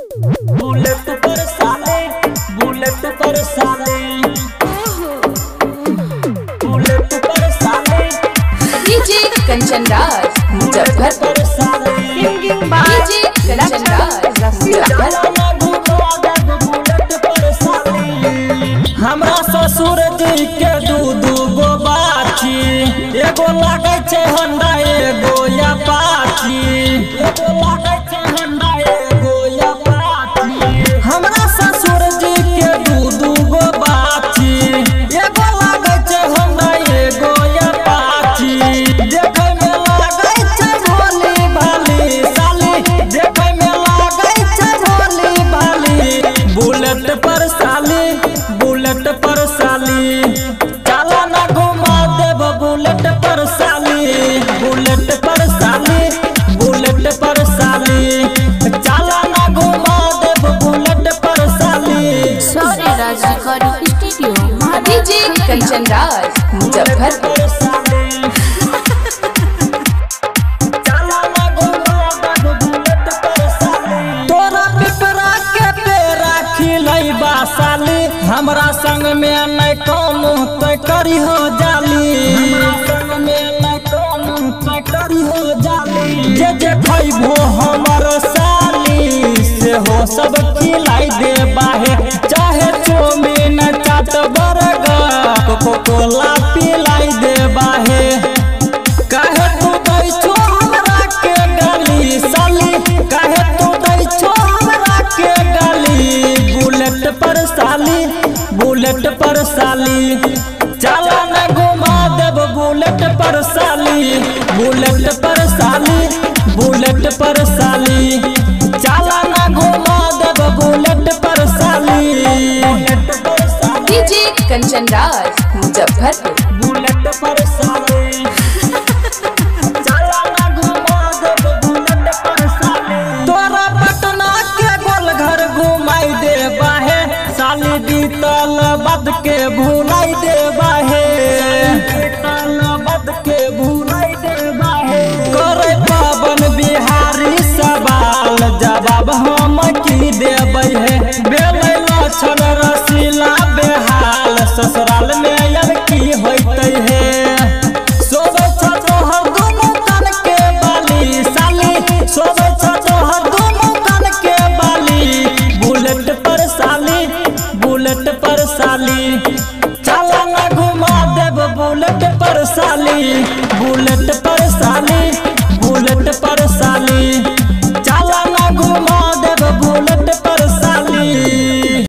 Bullet पर साले bullet पर साले। बुलेट पर साले। डीजे कंचन राज मुजफ्फरपुर पर साले। By डीजे कंचन पर साले। हमरा ससुर जी के दू दू गो बाची एगो लागे छै हंडा एगो अपाची एगो साली तोरा पिपरा के पेरा खिलै बासाली हमरा संग में नै कोनो तै करी हो जाली। हमरा संग में नै कोनो तै करी हो जाली। जे जे खैबो हमर साली से हो सब खिलाई दे बाहे साली बुलेट पर साली। चला न घुमा देब बुलेट पर साली। बुलेट पर साली बुलेट पर साली। चला न घुमा देब बुलेट पर साली। डीजे कंचन राज मुजफ्फरपुर। बुलेट पर साली। चला ना घुमा देब बुलेट पर साली। तोरा पटना के गोल घर घुमाई दे डाल दी तल बद के भूल देवा साली बुलेट पर